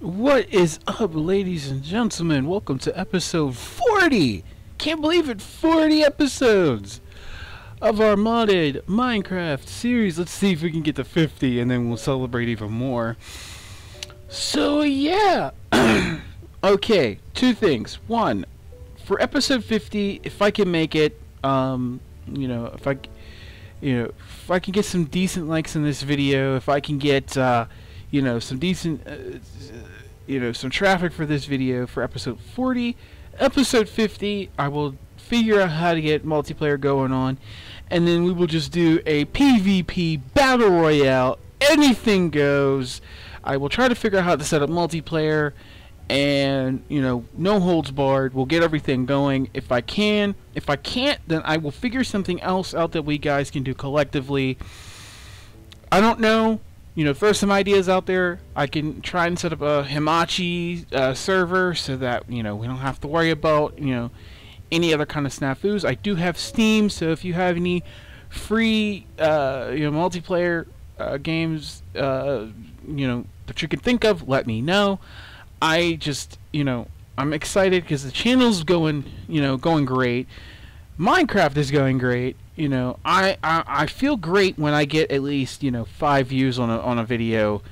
What is up, ladies and gentlemen? Welcome to episode 40! Can't believe it, 40 episodes of our modded Minecraft series. Let's see if we can get to 50 and then we'll celebrate even more. So, yeah. okay, two things. One, for episode 50, if I can make it, um, you know, if I, you know, if I can get some decent likes in this video, if I can get, uh, you know, some decent, uh, you know, some traffic for this video for episode 40. Episode 50, I will figure out how to get multiplayer going on, and then we will just do a PvP battle royale. Anything goes. I will try to figure out how to set up multiplayer, and you know, no holds barred. We'll get everything going if I can. If I can't, then I will figure something else out that we guys can do collectively. I don't know you know, throw some ideas out there. I can try and set up a Hamachi uh, server so that you know we don't have to worry about you know any other kind of snafus. I do have Steam, so if you have any free uh, you know multiplayer uh, games uh, you know that you can think of, let me know. I just you know I'm excited because the channel's going you know going great. Minecraft is going great you know, I, I, I feel great when I get at least you know five views on a on a video,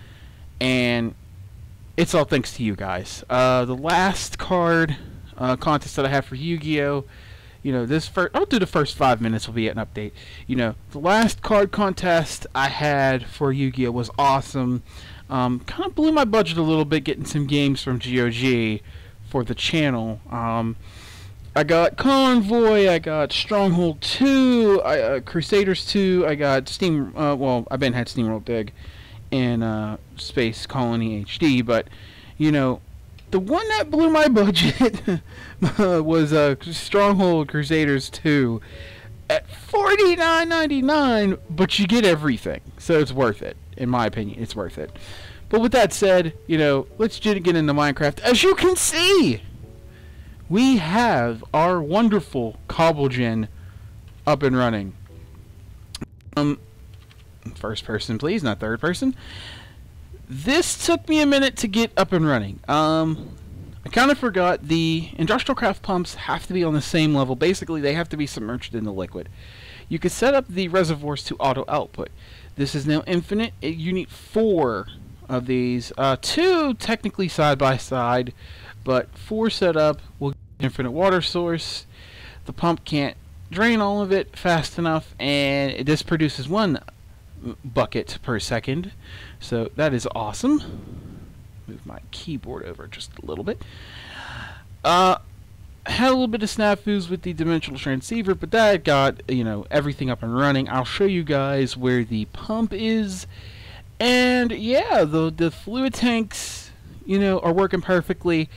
and it's all thanks to you guys. Uh, the last card uh, contest that I have for Yu-Gi-Oh, you know, this first I'll do the first five minutes will be an update. You know, the last card contest I had for Yu-Gi-Oh was awesome. Um, kind of blew my budget a little bit getting some games from GOG for the channel. Um, I got Convoy, I got Stronghold 2, I, uh, Crusaders 2, I got Steam, uh, well, I've been had SteamWorld Dig and uh, Space Colony HD, but, you know, the one that blew my budget was uh, Stronghold Crusaders 2 at $49.99, but you get everything, so it's worth it, in my opinion, it's worth it. But with that said, you know, let's get into Minecraft. As you can see, we have our wonderful CobbleGen up and running. Um, first person, please, not third person. This took me a minute to get up and running. Um, I kind of forgot the industrial craft pumps have to be on the same level. Basically, they have to be submerged in the liquid. You can set up the reservoirs to auto output. This is now infinite. You need four of these. Uh, two technically side by side but for setup, we'll infinite water source. The pump can't drain all of it fast enough, and it just produces one bucket per second. So that is awesome. Move my keyboard over just a little bit. Uh, had a little bit of snafus with the dimensional transceiver, but that got you know everything up and running. I'll show you guys where the pump is, and yeah, the the fluid tanks you know are working perfectly.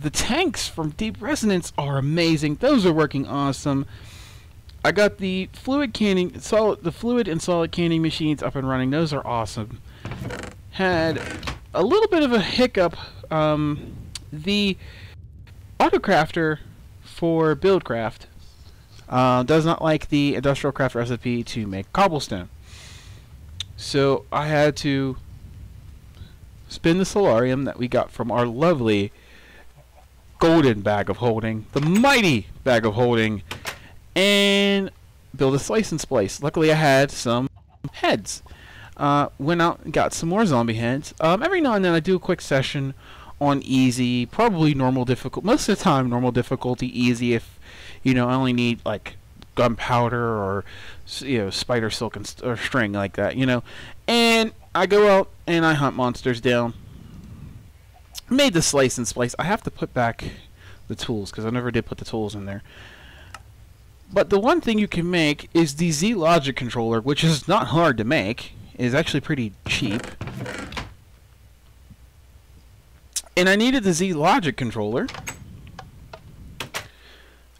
The tanks from Deep Resonance are amazing. Those are working awesome. I got the fluid canning, solid, the fluid and solid canning machines up and running. Those are awesome. Had a little bit of a hiccup. Um, the autocrafter for Buildcraft uh, does not like the industrial craft recipe to make cobblestone. So I had to spin the soularium that we got from our lovely golden bag of holding, the mighty bag of holding, and build a slice and splice. Luckily, I had some heads. Uh, went out and got some more zombie heads. Um, every now and then, I do a quick session on easy, probably normal difficult. Most of the time, normal difficulty, easy. If you know, I only need like gunpowder or you know spider silk and st or string like that. You know, and I go out and I hunt monsters down made the slice and splice. I have to put back the tools because I never did put the tools in there. But the one thing you can make is the Z Logic controller, which is not hard to make. It is actually pretty cheap. And I needed the Z Logic controller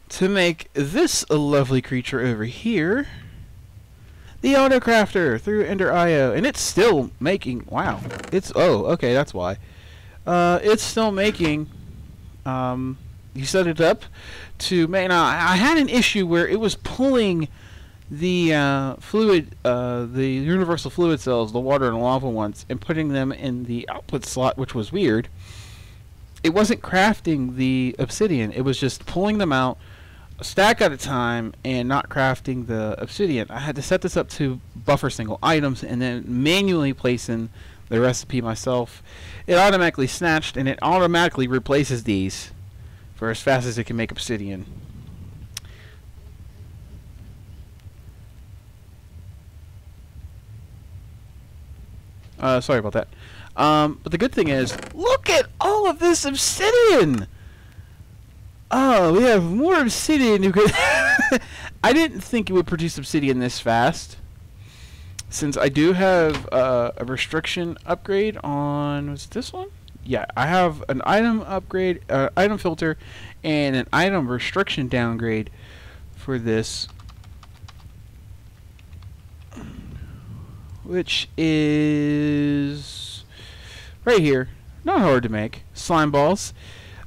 to make this lovely creature over here the Autocrafter through Ender IO. And it's still making, wow. It's, oh, okay, that's why. Uh, it's still making. Um, you set it up to make. Now, I had an issue where it was pulling the uh, fluid, uh, the universal fluid cells, the water and lava ones, and putting them in the output slot, which was weird. It wasn't crafting the obsidian; it was just pulling them out, a stack at a time, and not crafting the obsidian. I had to set this up to buffer single items, and then manually place in the recipe myself. It automatically snatched, and it automatically replaces these for as fast as it can make obsidian. Uh, sorry about that. Um, but the good thing is, look at all of this obsidian! Oh, we have more obsidian. You could I didn't think it would produce obsidian this fast. Since I do have uh, a restriction upgrade on, was this one? Yeah, I have an item upgrade, uh, item filter, and an item restriction downgrade for this which is right here. Not hard to make. Slime balls.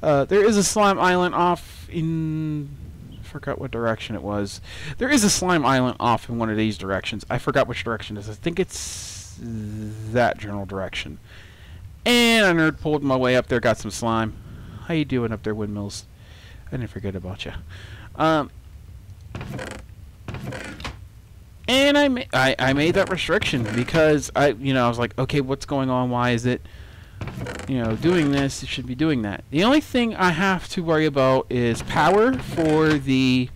Uh, there is a slime island off in... Forgot what direction it was. There is a slime island off in one of these directions. I forgot which direction it is. I think it's that general direction. And I nerd pulled my way up there, got some slime. How you doing up there, windmills? I didn't forget about you. Um, and I, ma- I I made that restriction because I you know I was like okay what's going on why is it you know doing this it should be doing that. The only thing I have to worry about is power for the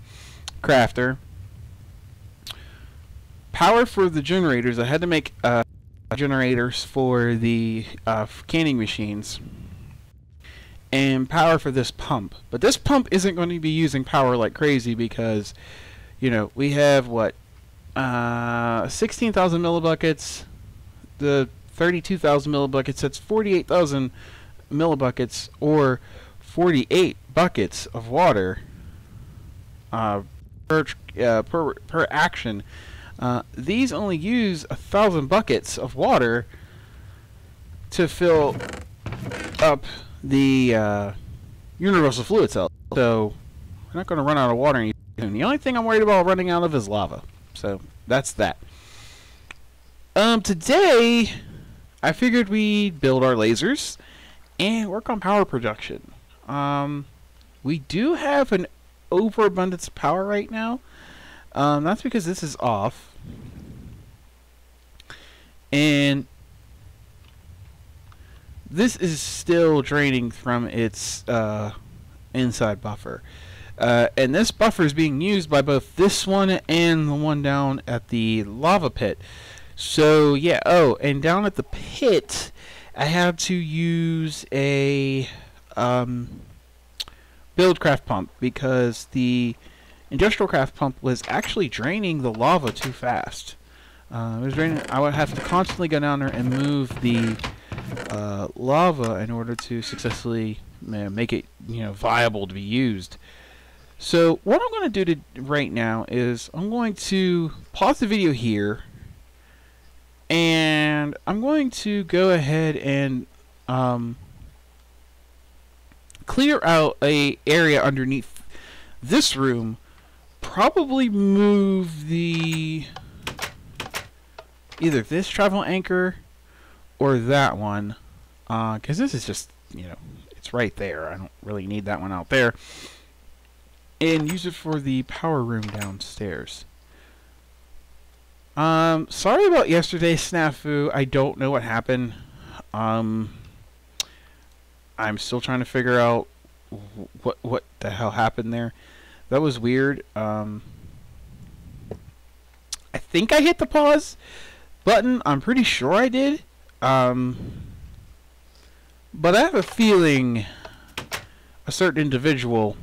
crafter. Power for the generators. I had to make uh, generators for the uh, canning machines. And power for this pump. But this pump isn't going to be using power like crazy because you know we have what uh, 16,000 millibuckets. The 32,000 millibuckets, that's 48,000 millibuckets or 48 buckets of water uh, per, uh, per, per action. Uh, these only use a thousand buckets of water to fill up the uh, universal fluid cell. So we're not going to run out of water anytime. The only thing I'm worried about running out of is lava. So that's that. Um, today I figured we'd build our lasers and work on power production. Um, we do have an overabundance of power right now. Um, that's because this is off. And this is still draining from its uh, inside buffer. Uh, and this buffer is being used by both this one and the one down at the lava pit. So yeah, oh, and down at the pit, I had to use a um, buildcraft pump because the industrial craft pump was actually draining the lava too fast. Uh, it was draining. I would have to constantly go down there and move the uh, lava in order to successfully make it, you know, viable to be used. So what I'm going to do right now is I'm going to pause the video here and I'm going to go ahead and um, clear out a area underneath this room. Probably move the either this travel anchor or that one because uh, this is just you know it's right there. I don't really need that one out there. And use it for the power room downstairs. Um, sorry about yesterday's snafu. I don't know what happened. Um, I'm still trying to figure out what what the hell happened there. That was weird. Um, I think I hit the pause button. I'm pretty sure I did. Um, but I have a feeling a certain individual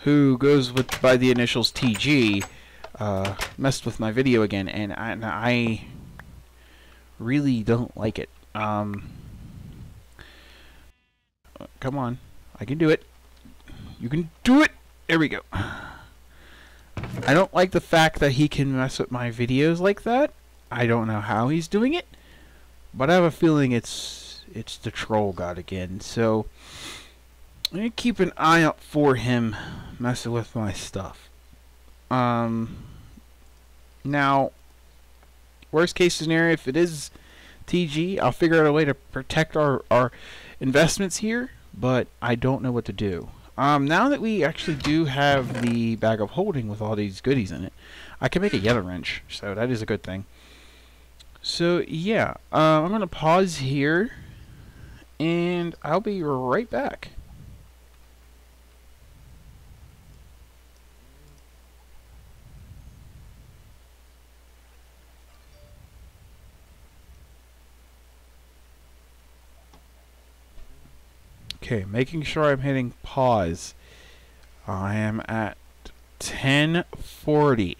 who goes with by the initials TG, uh, messed with my video again, and I, and I really don't like it. Um, come on, I can do it. You can do it. There we go. I don't like the fact that he can mess with my videos like that. I don't know how he's doing it, but I have a feeling it's it's the troll god again. So I need to keep an eye out for him messing with my stuff. Um, now, worst case scenario, if it is TG, I'll figure out a way to protect our, our investments here, but I don't know what to do. Um, now that we actually do have the bag of holding with all these goodies in it, I can make a yellow wrench, so that is a good thing. So, yeah, uh, I'm going to pause here, and I'll be right back. Okay, making sure I'm hitting pause. I am at 1040.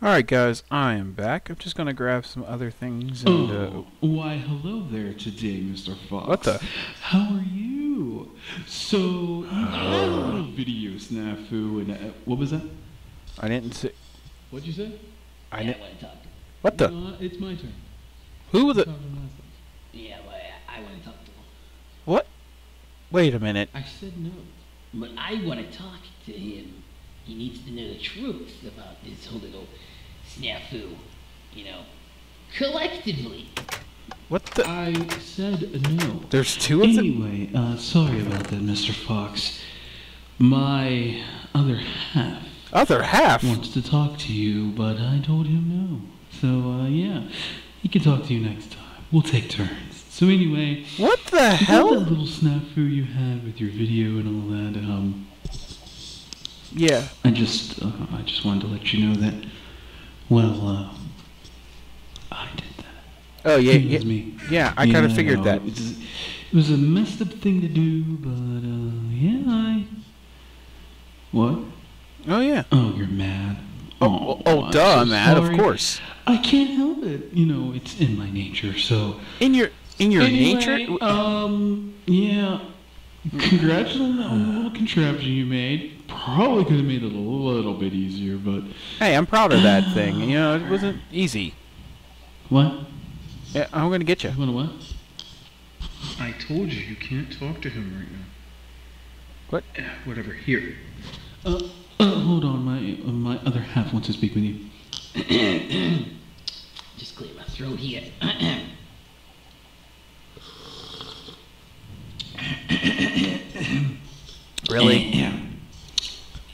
Alright guys, I am back. I'm just gonna grab some other things and uh, Oh, why, hello there today, Mr. Fox. What the- How are you? So, you had a little video snafu, and uh, what was that? I didn't see What'd you say? I yeah, didn't I want to talk. What the Uh, it's my turn. Who was it? Talk to him last time. Yeah, well, I, I want to talk to him. What? Wait a minute. I said no. But I want to talk to him. He needs to know the truth about this whole little snafu. You know, collectively. What the I said no. There's two of them? Anyway, uh, sorry about that, Mr. Fox. My other half Other half. wants to talk to you, but I told him no. So, uh, yeah, he can talk to you next time. We'll take turns. So anyway, What the hell? that little snafu you had with your video and all that, um, Yeah. I just, uh, I just wanted to let you know that, well, uh, I did that. Oh yeah, It yeah. was me. Yeah, I kind of figured that. It was, a messed up thing to do, but uh, yeah, I. What? Oh yeah. Oh, you're mad. Oh, oh, I'm duh, so man. Of course. I can't help it. You know, it's in my nature. So. In your in your Anyway, nature. Um. Yeah. Congratulations on the little contraption you made. Probably could have made it a little bit easier, but Hey, I'm proud of that thing. You know, it wasn't easy. what? Yeah, I'm gonna get you. You wanna what? I told you you can't talk to him right now. What? Whatever. Here. Uh, uh, hold on. My uh, my other half wants to speak with you. Just clear my throat here. Really? Yeah.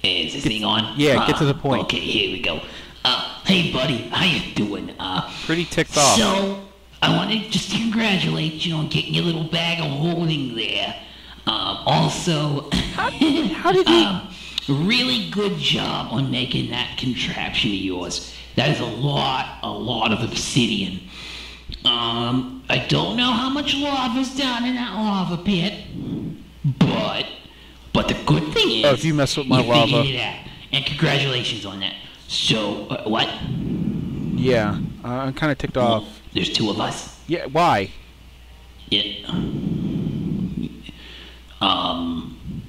Is this thing on? Yeah, get to the Uh, point. Okay, here we go. Uh, hey, buddy, how you doing? Uh, Pretty ticked off. So, I want to just congratulate you on getting your little bag of holding there. Um, also, how, did you? Um, really good job on making that contraption of yours. That is a lot, a lot of obsidian. Um, I don't know how much lava's down in that lava pit, but, but the good thing is, Oh, if you mess with my you lava. figured it out, and congratulations on that. So, uh, what? Yeah, uh, I'm kind of ticked off. There's two of us. Yeah, why? Yeah. Um.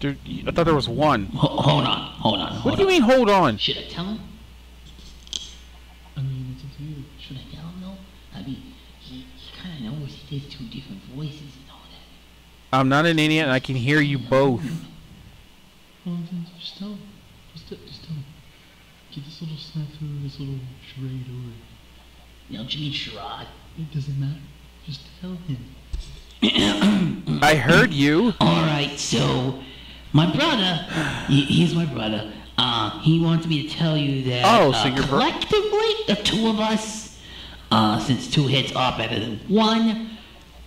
There, I thought there was one. Ho- hold on. Hold on. Hold What do you on. mean? Hold on. Should I tell him? I mean, it's you. Should I tell him though? I mean, he, he kind of knows he did two different voices and all that. I'm not an idiot, and I can hear you both. Well, then just tell him. Just, just tell him. Get this little snafu, this little charade over. Don't you mean charade? It doesn't matter. Just tell him. I heard you. All right. So, my brother, he, he's my brother. Uh, he wants me to tell you that. Oh, so uh, you're collectively, the two of us, uh, since two heads are better than one,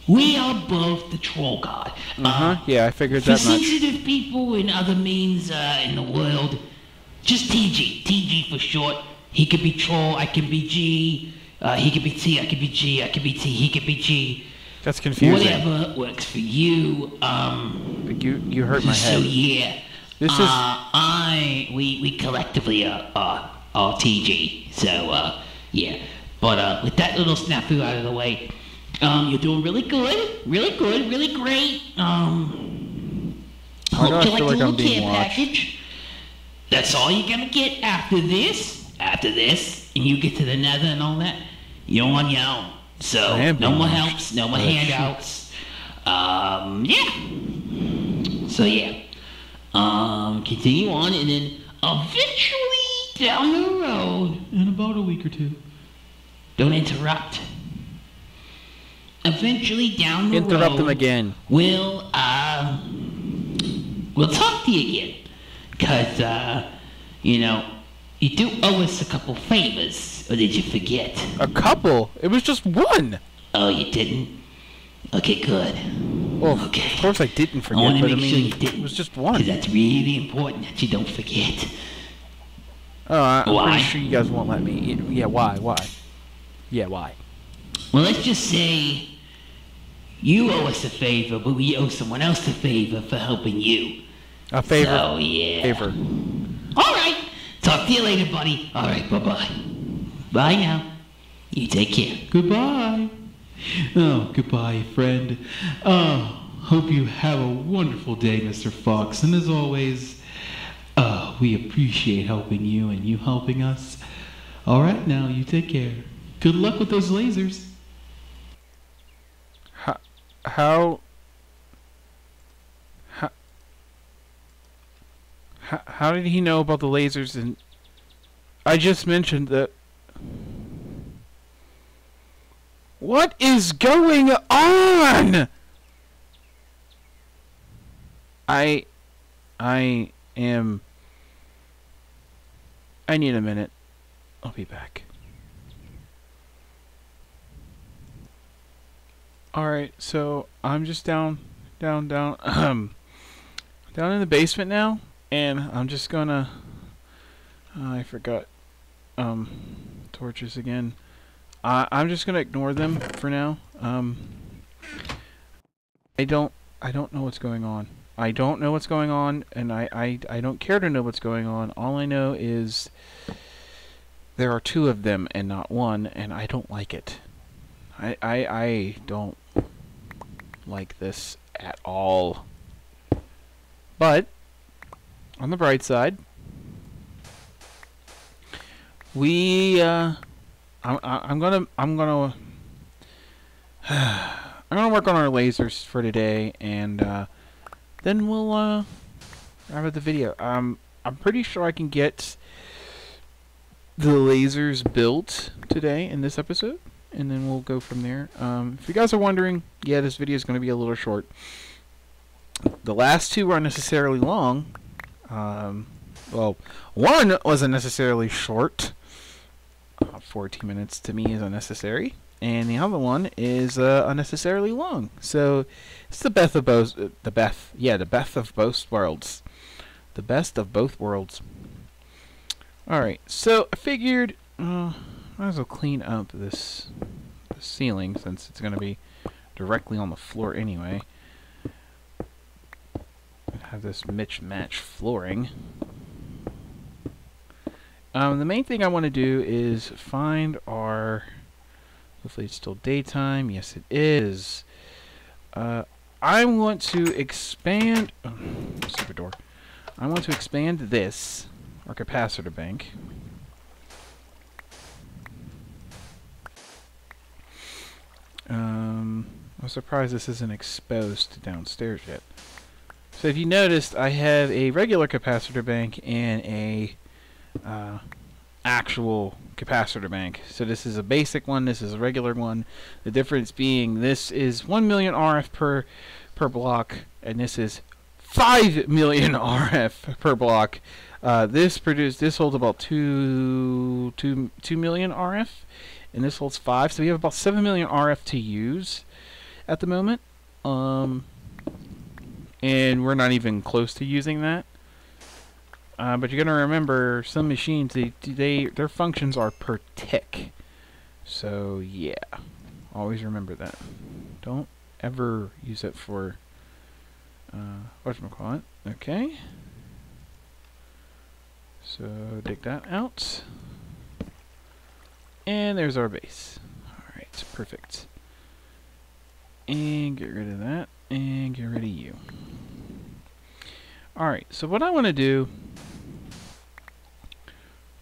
we are both the troll god. Uh huh. Yeah, I figured For that much. sensitive people and other means uh, in the world, just TG. TG for short. He could be troll, I can be G. Uh, he could be T, I could be G. I could be T, he could be G. That's confusing. Whatever works for you. Um, You you hurt my head. so yeah. This uh, is- I we we collectively are are, are TG. So uh, yeah. But uh, with that little snafu out of the way, um, you're doing really good, really good, really great. Um, Why I hope you feel like the like little care package. That's all you're gonna get after this. After this, and you get to the nether and all that, you're on your own. So no more watched. helps, no more handouts. Um, yeah. So yeah, um, continue on, and then eventually down the road, In about a week or two. Don't interrupt. Eventually down the Interrupt road, him again. we'll uh, we'll talk to you again, cause uh, you know, you do owe us a couple favors, or did you forget? A couple? It was just one. Oh, you didn't? Okay, good. Well, Okay. of course I didn't forget. I want to make I sure you didn't. it was just 'cause one. that's really important that you don't forget. I- I'm Why? pretty sure you guys won't let me. Yeah, why? Why? Yeah, why? Well, let's just say you owe us a favor, but we owe someone else a favor for helping you. A favor. So, yeah. Favor. All right. Talk to you later, buddy. All right, bye-bye. Bye now. You take care. Goodbye. Oh, goodbye, friend. Oh, hope you have a wonderful day, Mr. Fox. And as always, uh, we appreciate helping you and you helping us. All right, now you take care. Good luck with those lasers. How? How? How? How, did he know about the lasers? And I just mentioned that. What is going on? I, I am. I need a minute. I'll be back. Alright, so I'm just down, down, down, um, down in the basement now, and I'm just gonna, uh, I forgot, um, torches again. I I'm just gonna ignore them for now. Um, I don't, I don't know what's going on. I don't know what's going on, and I, I, I don't care to know what's going on. All I know is there are two of them and not one, and I don't like it. I, I, I don't like this at all. But on the bright side, we uh, I'm I'm gonna I'm gonna I'm gonna work on our lasers for today, and uh, then we'll uh, wrap up the video. Um, I'm pretty sure I can get the lasers built today in this episode and then we'll go from there. Um, if you guys are wondering, yeah, this video is going to be a little short. The last two aren't necessarily long. Um, well, one wasn't necessarily short. Uh, 14 minutes to me is unnecessary. And the other one is uh, unnecessarily long. So it's the best of both. Uh, the best, yeah, the best of both worlds. The best of both worlds. All right, so I figured. Uh, might as well clean up this, this ceiling since it's going to be directly on the floor anyway. Have this Mitch match flooring. Um, the main thing I want to do is find our. Hopefully, it's still daytime. Yes, it is. Uh, I want to expand. Oh, stupid door. I want to expand this, our capacitor bank. Um, I'm surprised this isn't exposed downstairs yet. So if you noticed, I have a regular capacitor bank and a uh, actual capacitor bank. So this is a basic one, this is a regular one. The difference being this is 1 million RF per per block, and this is 5 million RF per block. Uh, this produce this holds about two, two, 2 million RF and this holds five. So we have about seven million RF to use at the moment, um, and we're not even close to using that. Uh, but you're gonna remember some machines they they their functions are per tick. So yeah, always remember that. Don't ever use it for uh, whatchamacallit. Okay. So dig that out. And there's our base. Alright, perfect. And get rid of that. And get rid of you. Alright, so what I want to do...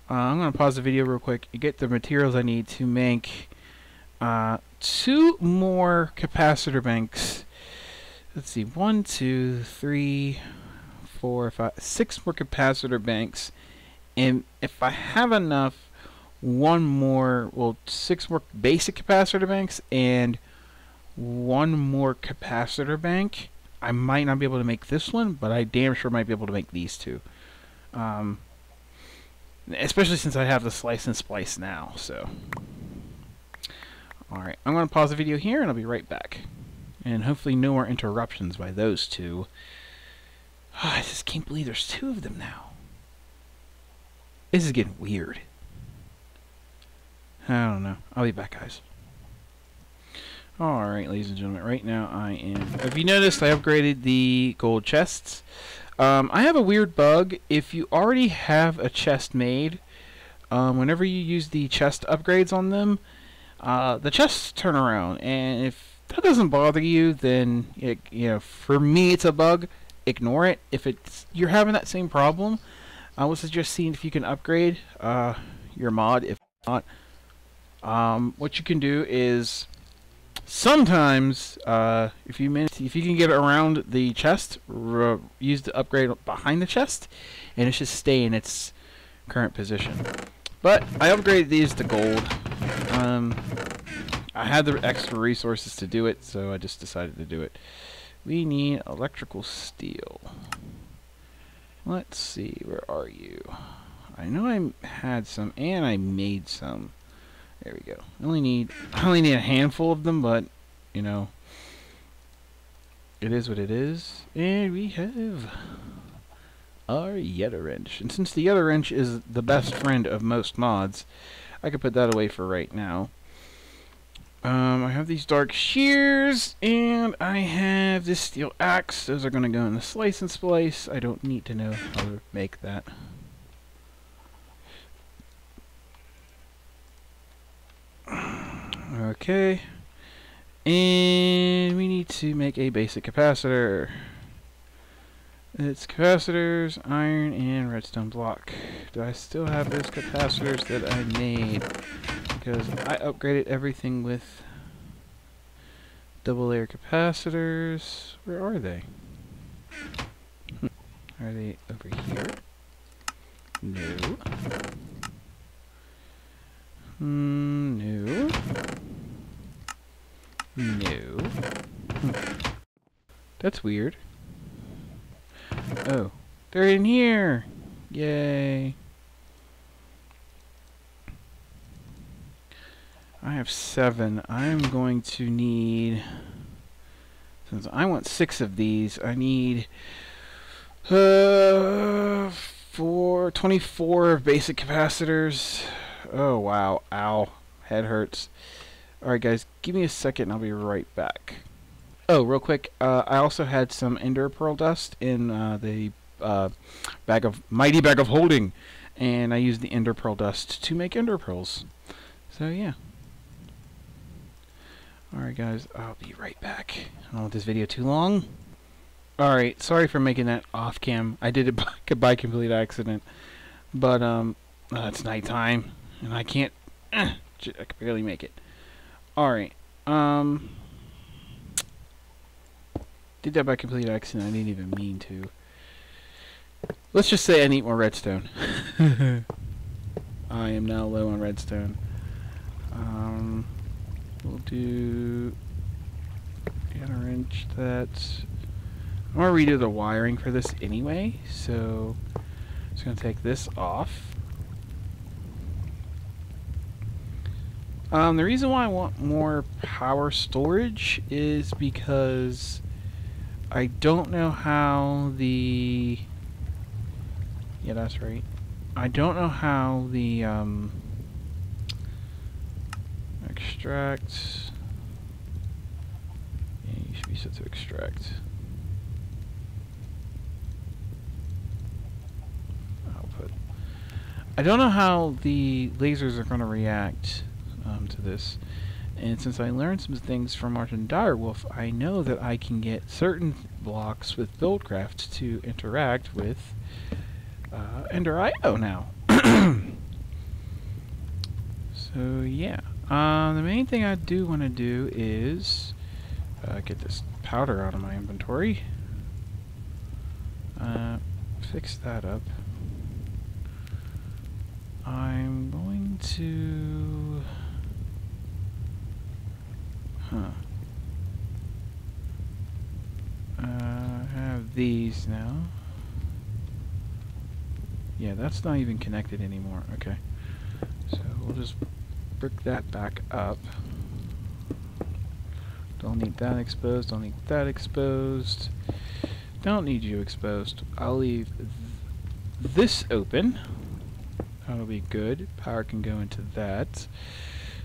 Uh, I'm going to pause the video real quick and get the materials I need to make uh, two more capacitor banks let's see, one, two, three, four, five, six more capacitor banks, and if I have enough, one more, well, six more basic capacitor banks and one more capacitor bank. I might not be able to make this one, but I damn sure might be able to make these two. Um, especially since I have the slice and splice now, so. Alright, I'm going to pause the video here and I'll be right back. And hopefully no more interruptions by those two. Oh, I just can't believe there's two of them now. This is getting weird. I don't know. I'll be back, guys. Alright, ladies and gentlemen, right now I am... If you noticed, I upgraded the gold chests. Um, I have a weird bug. If you already have a chest made, um, whenever you use the chest upgrades on them, uh, the chests turn around. And if that doesn't bother you, then, it, you know, for me it's a bug. Ignore it. If it's you're having that same problem, I would suggest seeing if you can upgrade uh, your mod. If not, um, what you can do is sometimes uh, if you manage, if you can get around the chest, use the upgrade behind the chest, and it should stay in its current position. But I upgraded these to gold. Um, I had the extra resources to do it, so I just decided to do it. We need electrical steel. Let's see, where are you? I know I had some, and I made some. There we go. I only need I only need a handful of them, but you know, it is what it is. And we have our Yeta wrench. And since the Yeta wrench is the best friend of most mods, I could put that away for right now. Um, I have these dark shears, and I have this steel axe. Those are going to go in the slice and splice. I don't need to know how to make that. Okay. And we need to make a basic capacitor. It's capacitors, iron, and redstone block. Do I still have those capacitors that I made? Because I upgraded everything with double layer capacitors. Where are they? Hmm. Are they over here? No. Mm, no. No. That's weird. Oh. They're in here! Yay. I have seven. I'm going to need... Since I want six of these, I need... Uh, four, 24 basic capacitors. Oh, wow. Ow. Head hurts. Alright, guys. Give me a second and I'll be right back. Oh, real quick. Uh, I also had some Ender Pearl Dust in uh, the uh, bag of Mighty Bag of Holding. And I used the Ender Pearl Dust to make Ender Pearls. So, yeah. Alright, guys. I'll be right back. I don't want this video too long. Alright, sorry for making that off cam. I did it by, by complete accident. But, um, uh, it's nighttime and I can't. I can barely make it. All right. Um. Did that by complete accident. I didn't even mean to. Let's just say I need more redstone. I am now low on redstone. Um, we'll do get a wrench that. I'm gonna redo the wiring for this anyway, so I'm just gonna take this off. Um, the reason why I want more power storage is because I don't know how the... Yeah, that's right. I don't know how the, um... Extract... Yeah, you should be set to extract. Output. I don't know how the lasers are going to react um, to this. And since I learned some things from Martin Direwolf, I know that I can get certain blocks with Buildcraft to interact with uh, Ender IO now. so yeah, uh, the main thing I do want to do is uh, get this powder out of my inventory. Uh, fix that up. I'm going to... Huh. Uh, have these now. Yeah, that's not even connected anymore. Okay. So we'll just brick that back up. Don't need that exposed. Don't need that exposed. Don't need you exposed. I'll leave th this open. That'll be good. Power can go into that.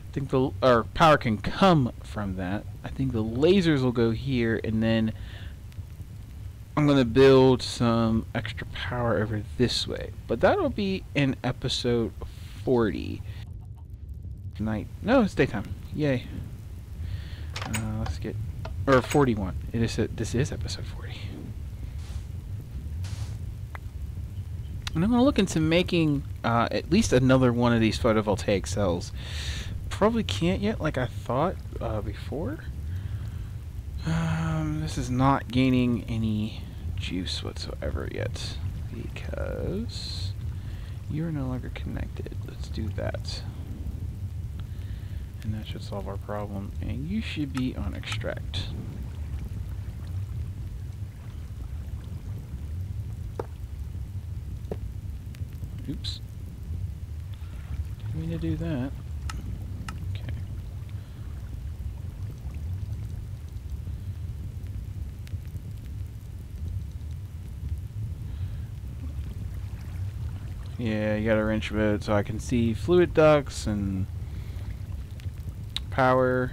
I think the or power can come from that. I think the lasers will go here, and then I'm gonna build some extra power over this way. But that'll be in episode 40. Night. No, it's daytime. Yay. Uh, let's get or 41. It is. A, this is episode 40. And I'm going to look into making uh, at least another one of these photovoltaic cells. Probably can't yet like I thought uh, before. Um, this is not gaining any juice whatsoever yet because you're no longer connected. Let's do that. And that should solve our problem. And you should be on extract. Oops. Didn't mean to do that. Okay. Yeah, you got a wrench mode so I can see fluid ducts and power,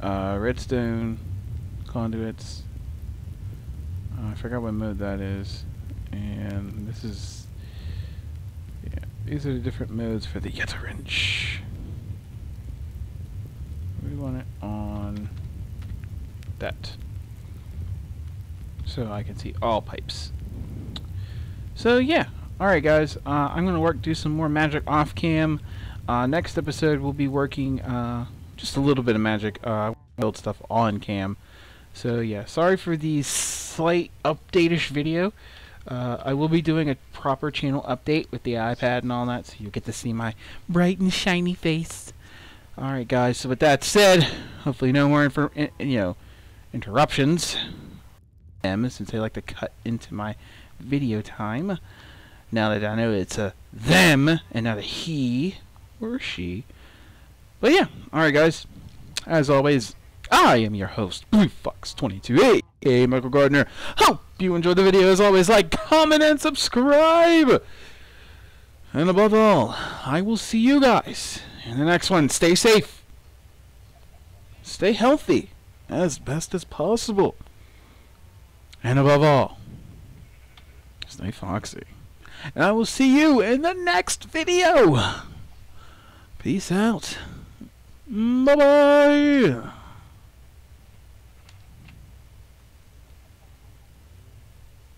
uh, redstone conduits. Uh, I forgot what mode that is. And this is yeah these are the different modes for the Yeta wrench. We want it on? That. So I can see all pipes so yeah. Alright guys. Uh, I'm gonna work do some more magic off cam. Uh, next episode we'll be working uh, just a little bit of magic. Uh, build stuff on cam. So yeah. Sorry for the slight update-ish video. Uh, I will be doing a proper channel update with the iPad and all that, so you'll get to see my bright and shiny face. Alright guys, so with that said, hopefully no more infor you know, interruptions. Them, since they like to cut into my video time. Now that I know it's a them and not a he or she. But yeah, alright guys. As always, I am your host, Blue Fox 22 Hey, Michael Gardner. Hope you enjoyed the video. As always, like, comment, and subscribe. And above all, I will see you guys in the next one. Stay safe. Stay healthy as best as possible. And above all, stay foxy. And I will see you in the next video. Peace out. Bye-bye.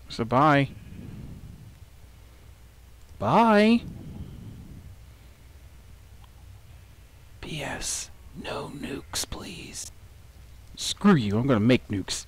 So bye. Bye. P.S. No nukes, please. Screw you, I'm gonna make nukes.